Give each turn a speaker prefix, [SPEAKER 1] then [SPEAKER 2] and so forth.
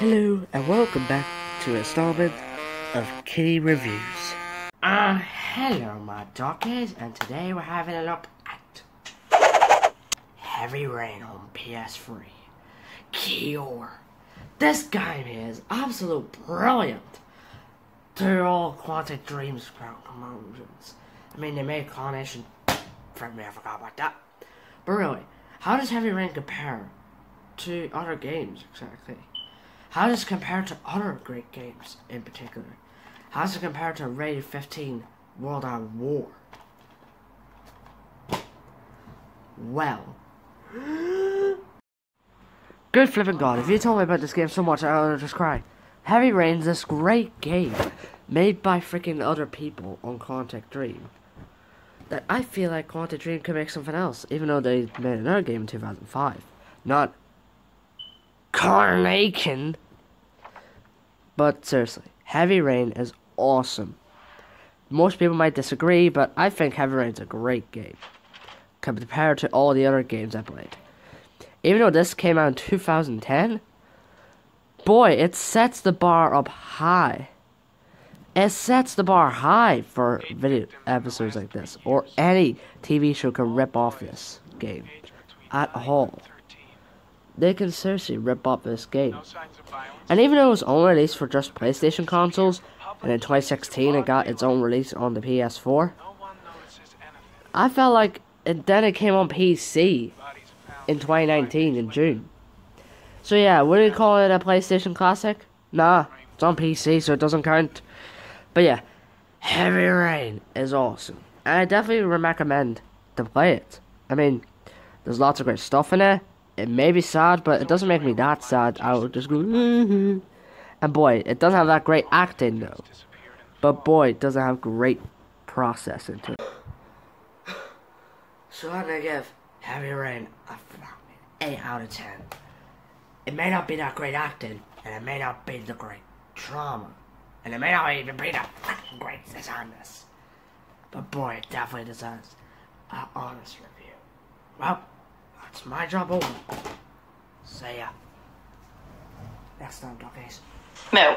[SPEAKER 1] Hello and welcome back to installment of Kiddy Reviews.
[SPEAKER 2] Uh, hello my duckies, and today we're having a look at Heavy Rain on PS3. Kior. This game is absolute brilliant. They're all Quantic Dreams promotions. I mean, they made Carnation. Friend me, I forgot about that. But really, how does Heavy Rain compare to other games exactly? How does it compare to other great games in particular? How does it compare to Raid 15 World at War? Well. Good flipping god, if you told me about this game so much, I would just cry. Heavy Rain's this great game made by freaking other people on Quantic Dream. That I feel like Quantic Dream could make something else, even though they made another game in 2005. Not Carnation. But seriously, Heavy Rain is awesome. Most people might disagree, but I think Heavy Rain's a great game compared to all the other games I played. Even though this came out in 2010, boy, it sets the bar up high. It sets the bar high for video episodes like this, or any TV show can rip off this game at all. They can seriously rip up this game. And even though it was only released for just PlayStation consoles, and in 2016 it got its own release on the PS4, I felt like it, then it came on PC in 2019 in June. So yeah, would you call it a PlayStation Classic? Nah, it's on PC, so it doesn't count. But yeah, Heavy Rain is awesome. And I definitely recommend to play it. I mean, there's lots of great stuff in it. It may be sad, but it doesn't make me that sad. I will just go, mm-hmm. and boy, it doesn't have that great acting though. But boy, it doesn't have great processing to it. So I'm gonna give Heavy Rain a 8 out of 10. It may not be that great acting, and it may not be the great drama, and it may not even be the great designers. But boy, it definitely deserves an honest review. Well, that's my job over. See ya. Next time, doggies.
[SPEAKER 3] No.